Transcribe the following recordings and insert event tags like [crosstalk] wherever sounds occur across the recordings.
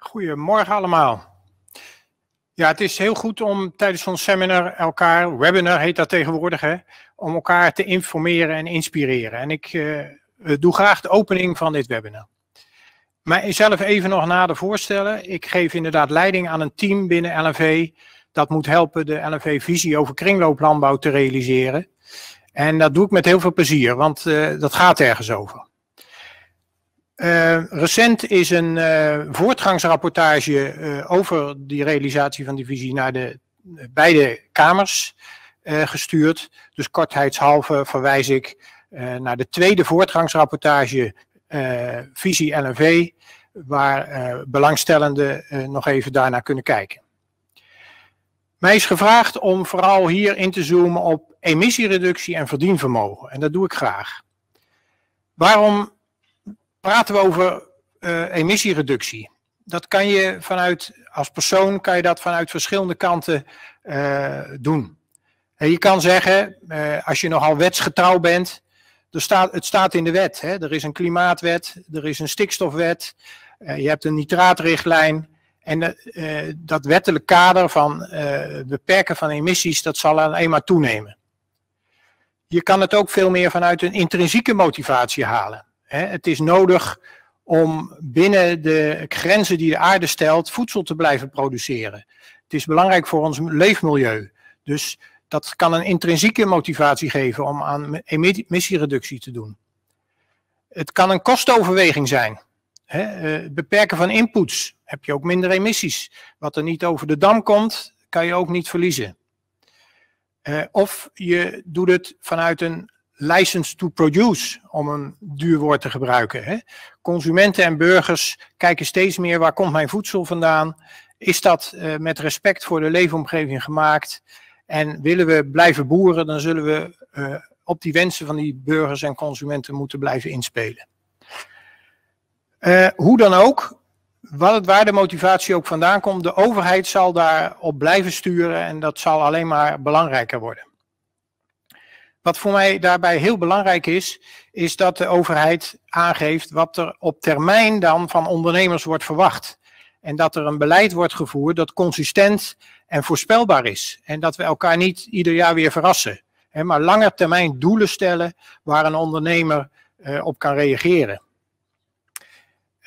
Goedemorgen allemaal. Ja, het is heel goed om tijdens ons seminar elkaar, webinar heet dat tegenwoordig, hè, om elkaar te informeren en inspireren. En ik uh, doe graag de opening van dit webinar. Mijzelf even nog nader voorstellen. Ik geef inderdaad leiding aan een team binnen LNV dat moet helpen de LNV-visie over kringlooplandbouw te realiseren. En dat doe ik met heel veel plezier, want uh, dat gaat ergens over. Uh, recent is een uh, voortgangsrapportage uh, over die realisatie van die visie naar de beide kamers gestuurd. Dus kortheidshalve verwijs ik naar de tweede voortgangsrapportage visie LNV, waar belangstellenden nog even daarnaar kunnen kijken. Mij is gevraagd om vooral hier in te zoomen op emissiereductie en verdienvermogen. En dat doe ik graag. Waarom praten we over uh, emissiereductie? Dat kan je vanuit, als persoon kan je dat vanuit verschillende kanten uh, doen. En je kan zeggen, uh, als je nogal wetsgetrouw bent, er staat, het staat in de wet. Hè? Er is een klimaatwet, er is een stikstofwet, je hebt een nitraatrichtlijn. En dat wettelijk kader van beperken van emissies, dat zal alleen maar toenemen. Je kan het ook veel meer vanuit een intrinsieke motivatie halen. Het is nodig om binnen de grenzen die de aarde stelt voedsel te blijven produceren. Het is belangrijk voor ons leefmilieu. Dus dat kan een intrinsieke motivatie geven om aan emissiereductie te doen. Het kan een kostoverweging zijn. Hè, uh, beperken van inputs heb je ook minder emissies. Wat er niet over de dam komt, kan je ook niet verliezen. Uh, of je doet het vanuit een license to produce, om een duur woord te gebruiken. Hè. Consumenten en burgers kijken steeds meer waar komt mijn voedsel vandaan. Is dat uh, met respect voor de leefomgeving gemaakt? En willen we blijven boeren, dan zullen we uh, op die wensen van die burgers en consumenten moeten blijven inspelen. Uh, hoe dan ook, wat waar de motivatie ook vandaan komt, de overheid zal daarop blijven sturen en dat zal alleen maar belangrijker worden. Wat voor mij daarbij heel belangrijk is, is dat de overheid aangeeft wat er op termijn dan van ondernemers wordt verwacht. En dat er een beleid wordt gevoerd dat consistent en voorspelbaar is. En dat we elkaar niet ieder jaar weer verrassen. maar langer termijn doelen stellen waar een ondernemer uh, op kan reageren.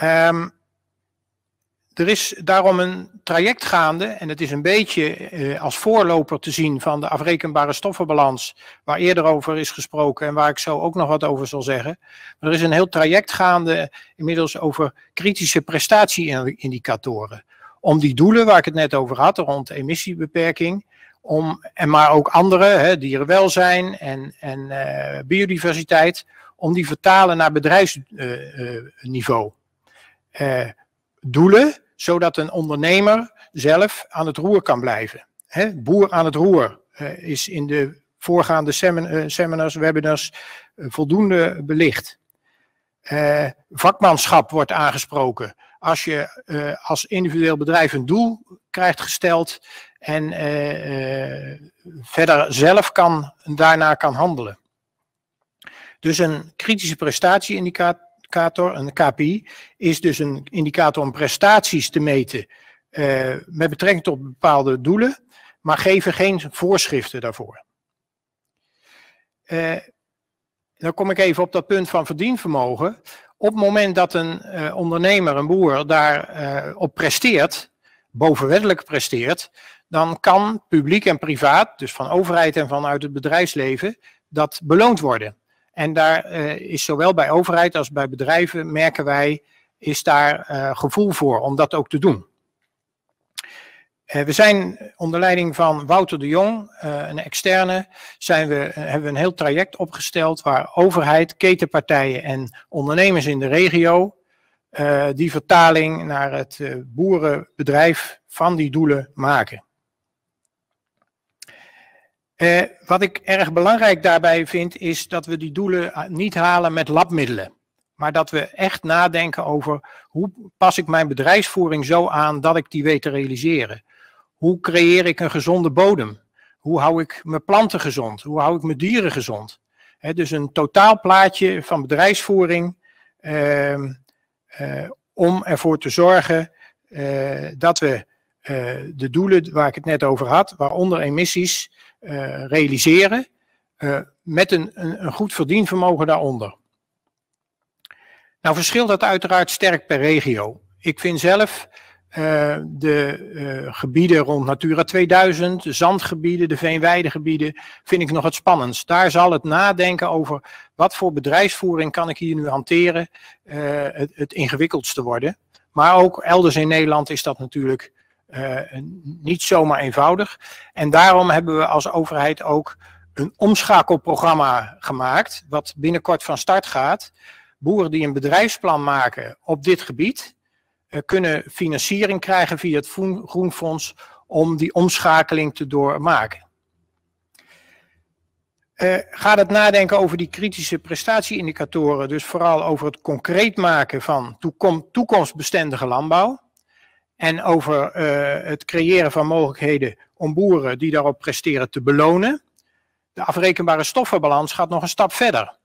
Um, er is daarom een traject gaande, en het is een beetje eh, als voorloper te zien van de afrekenbare stoffenbalans, waar eerder over is gesproken en waar ik zo ook nog wat over zal zeggen. Maar er is een heel traject gaande inmiddels over kritische prestatieindicatoren. Om die doelen waar ik het net over had, rond emissiebeperking, om, en maar ook andere, hè, dierenwelzijn en, en uh, biodiversiteit, om die vertalen naar bedrijfsniveau. Uh, doelen zodat een ondernemer zelf aan het roer kan blijven. Boer aan het roer is in de voorgaande uh, seminars, webinars uh, voldoende belicht. vakmanschap wordt aangesproken. Als je als individueel bedrijf een doel krijgt gesteld en verder zelf kan, daarna kan handelen. Dus een kritische prestatieindicator indicator, een KPI, is dus een indicator om prestaties te meten uh, met betrekking tot bepaalde doelen, maar geven geen voorschriften daarvoor. Uh, dan kom ik even op dat punt van verdienvermogen. Op het moment dat een uh, ondernemer, een boer, daar op presteert, bovenwettelijk presteert, dan kan publiek en privaat, dus van overheid en vanuit het bedrijfsleven, dat beloond worden. En daar uh, is zowel bij overheid als bij bedrijven, merken wij, is daar uh, gevoel voor om dat ook te doen. Uh, we zijn onder leiding van Wouter de Jong, een externe, zijn we, hebben we een heel traject opgesteld waar overheid, ketenpartijen en ondernemers in de regio die vertaling naar het boerenbedrijf van die doelen maken. Uh, wat ik erg belangrijk daarbij vind, is dat we die doelen niet halen met labmiddelen. Maar dat we echt nadenken over hoe pas ik mijn bedrijfsvoering zo aan dat ik die weet te realiseren. Hoe creëer ik een gezonde bodem? Hoe hou ik mijn planten gezond? Hoe hou ik mijn dieren gezond? Dus een totaalplaatje van bedrijfsvoering uh, uh, om ervoor te zorgen dat we de doelen waar ik het net over had, waaronder emissies, realiseren met een, een, een goed verdienvermogen daaronder. Nou verschilt dat uiteraard sterk per regio. Ik vind zelf uh, de gebieden rond Natura 2000, de zandgebieden, de veenweidegebieden, vind ik nog het spannendst. Daar zal het nadenken over wat voor bedrijfsvoering kan ik hier nu hanteren, het, het ingewikkeldste worden. Maar ook elders in Nederland is dat natuurlijk niet zomaar eenvoudig. En daarom hebben we als overheid ook een omschakelprogramma gemaakt, wat binnenkort van start gaat. Boeren die een bedrijfsplan maken op dit gebied, uh, kunnen financiering krijgen via het Groenfonds om die omschakeling te doormaken. Uh, gaat het nadenken over die kritische prestatieindicatoren, dus vooral over het concreet maken van toekom toekomstbestendige landbouw. En over uh, het creëren van mogelijkheden om boeren die daarop presteren te belonen. De afrekenbare stoffenbalans gaat nog een stap verder.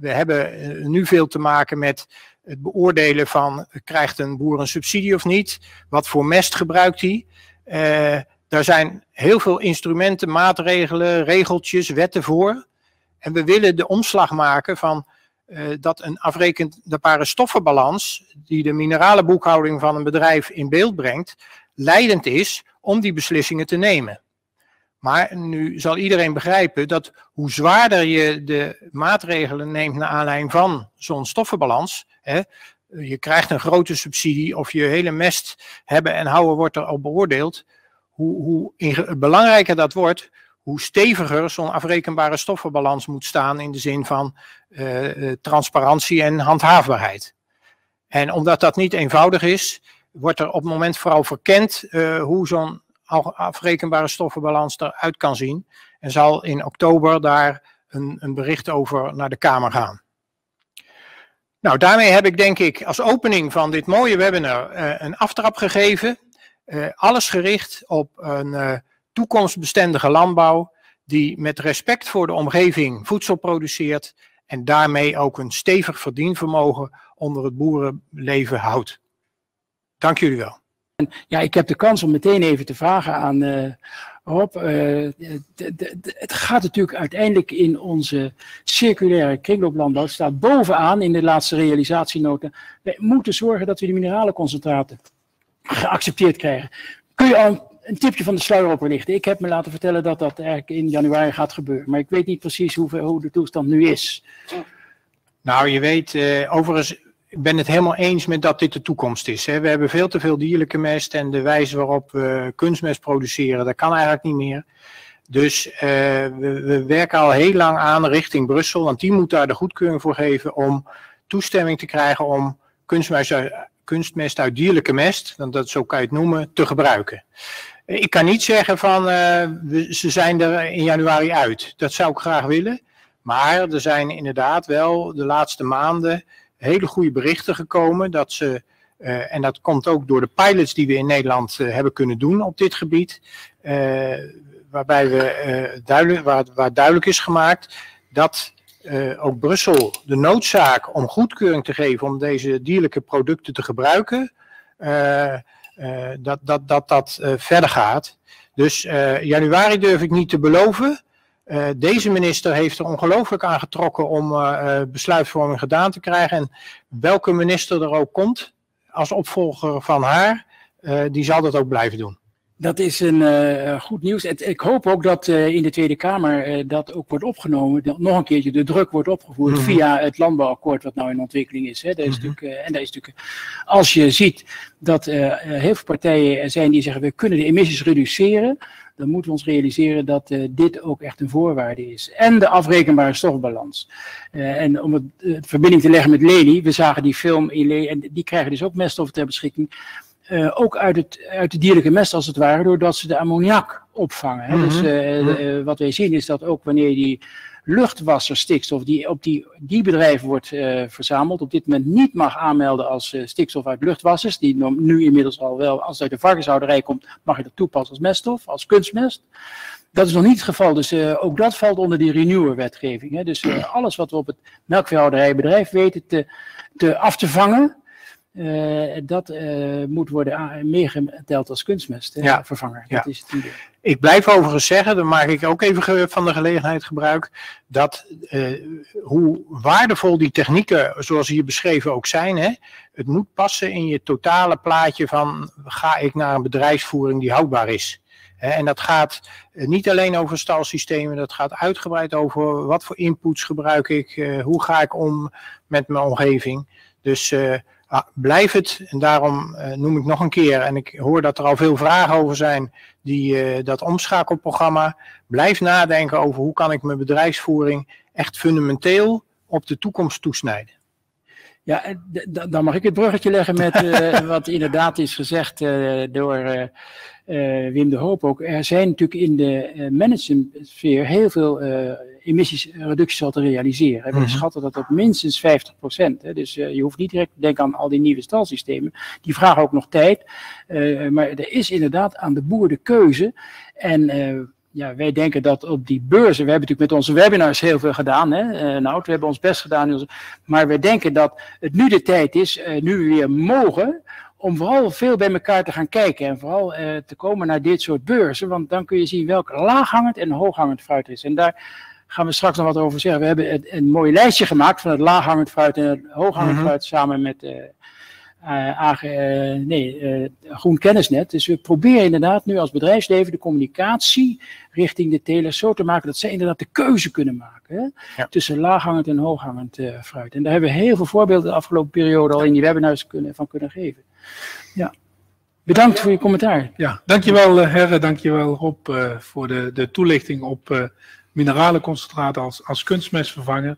We hebben eh, nu veel te maken met het beoordelen van krijgt een boer een subsidie of niet? Wat voor mest gebruikt hij? Daar zijn heel veel instrumenten, maatregelen, regeltjes, wetten voor. En we willen de omslag maken van dat een afrekenbare stoffenbalans, die de mineralenboekhouding van een bedrijf in beeld brengt, leidend is om die beslissingen te nemen. Maar nu zal iedereen begrijpen dat hoe zwaarder je de maatregelen neemt naar aanleiding van zo'n stoffenbalans, hè, je krijgt een grote subsidie of je hele mest hebben en houden wordt er op beoordeeld, hoe, hoe belangrijker dat wordt, hoe steviger zo'n afrekenbare stoffenbalans moet staan in de zin van uh, transparantie en handhaafbaarheid. En omdat dat niet eenvoudig is, wordt er op het moment vooral verkend uh, hoe zo'n afrekenbare stoffenbalans eruit kan zien. En zal in oktober daar een, een bericht over naar de Kamer gaan. Nou, daarmee heb ik denk ik als opening van dit mooie webinar een aftrap gegeven. Alles gericht op een toekomstbestendige landbouw die met respect voor de omgeving voedsel produceert en daarmee ook een stevig verdienvermogen onder het boerenleven houdt. Dank jullie wel. Ja, ik heb de kans om meteen even te vragen aan uh, Rob. Uh, het gaat natuurlijk uiteindelijk in onze circulaire kringlooplandbouw, staat bovenaan in de laatste realisatienota. Wij moeten zorgen dat we de mineraleconcentraten geaccepteerd krijgen. Kun je al een tipje van de sluier oplichten? Ik heb me laten vertellen dat dat eigenlijk in januari gaat gebeuren. Maar ik weet niet precies hoe, hoe de toestand nu is. Nou, je weet, uh, overigens ik ben het helemaal eens met dat dit de toekomst is. Hè. We hebben veel te veel dierlijke mest en de wijze waarop we kunstmest produceren, dat kan eigenlijk niet meer. Dus uh, we, we, werken al heel lang aan richting Brussel, want die moet daar de goedkeuring voor geven om toestemming te krijgen om kunstmest uit, kunstmest uit dierlijke mest, want dat, zo kan je het noemen, te gebruiken. Ik kan niet zeggen van we, ze zijn er in januari uit. Dat zou ik graag willen. Maar er zijn inderdaad wel de laatste maanden hele goede berichten gekomen dat ze, uh, en dat komt ook door de pilots die we in Nederland uh, hebben kunnen doen op dit gebied, waarbij we duidelijk, waar, waar, duidelijk is gemaakt dat ook Brussel de noodzaak om goedkeuring te geven om deze dierlijke producten te gebruiken, dat dat, dat, dat verder gaat. Dus januari durf ik niet te beloven. Deze minister heeft er ongelooflijk aan getrokken om uh, besluitvorming gedaan te krijgen. En welke minister er ook komt als opvolger van haar, uh, die zal dat ook blijven doen. Dat is een uh, goed nieuws. ik hoop ook dat uh, in de Tweede Kamer uh, dat ook wordt opgenomen. Dat nog een keertje de druk wordt opgevoerd mm -hmm. via het landbouwakkoord wat nou in ontwikkeling is. Hè. Dat is mm -hmm. natuurlijk, en dat is natuurlijk, als je ziet dat heel veel partijen er zijn die zeggen we kunnen de emissies reduceren dan moeten we ons realiseren dat dit ook echt een voorwaarde is. En de afrekenbare stofbalans. En om het verbinding te leggen met Lely, we zagen die film in Lely, en die krijgen dus ook meststoffen ter beschikking. Ook uit, het, uit de dierlijke mest als het ware, doordat ze de ammoniak opvangen. Hè. Mm -hmm. Dus mm -hmm. wat wij zien is dat ook wanneer die luchtwasserstikstof die op die, die bedrijven wordt verzameld, op dit moment niet mag aanmelden als stikstof uit luchtwassers, die nu inmiddels al wel, als het uit de varkenshouderij komt, mag je dat toepassen als meststof, als kunstmest. Dat is nog niet het geval, dus ook dat valt onder die renewer-wetgeving. Dus [clears throat] alles wat we op het melkveehouderijbedrijf weten te, te af te vangen, dat moet worden meegeteld als kunstmest, ja. vervanger. Dat is het idee. Ik blijf overigens zeggen, dan maak ik ook even van de gelegenheid gebruik, dat hoe waardevol die technieken, zoals hier beschreven ook zijn, hè, het moet passen in je totale plaatje van ga ik naar een bedrijfsvoering die houdbaar is. En dat gaat eh, niet alleen over stalsystemen, dat gaat uitgebreid over wat voor inputs gebruik ik, eh, hoe ga ik om met mijn omgeving. Dus uh, blijf het, en daarom noem ik nog een keer, en ik hoor dat er al veel vragen over zijn, die, dat omschakelprogramma. Blijf nadenken over hoe kan ik mijn bedrijfsvoering echt fundamenteel op de toekomst toesnijden. Ja, dan mag ik het bruggetje leggen met uh, [laughs] wat inderdaad is gezegd door Wim de Hoop ook. Er zijn natuurlijk in de managementsfeer heel veel emissiesreducties al te realiseren. We mm -hmm. schatten dat op minstens 50 procent. Dus je hoeft niet direct te denken aan al die nieuwe stalsystemen. Die vragen ook nog tijd. maar er is inderdaad aan de boer de keuze. En ja, wij denken dat op die beurzen, we hebben natuurlijk met onze webinars heel veel gedaan. Hè? Nou, we hebben ons best gedaan. Maar we denken dat het nu de tijd is, nu we weer mogen, om vooral veel bij elkaar te gaan kijken. En vooral uh, te komen naar dit soort beurzen. Want dan kun je zien welk laaghangend en hooghangend fruit er is. En daar gaan we straks nog wat over zeggen. We hebben een, een mooi lijstje gemaakt van het laaghangend fruit en het hooghangend mm -hmm. fruit samen met uh, nee, uh, groen kennisnet. Dus we proberen inderdaad nu als bedrijfsleven de communicatie richting de telers zo te maken dat zij inderdaad de keuze kunnen maken hè, ja. tussen laaghangend en hooghangend uh, fruit. En daar hebben we heel veel voorbeelden de afgelopen periode al in die webinars kunnen, van kunnen geven. Ja. Bedankt voor je commentaar. Ja, dankjewel Herre, dankjewel Rob voor de, de toelichting op mineralenconcentraten als, als kunstmestvervanger.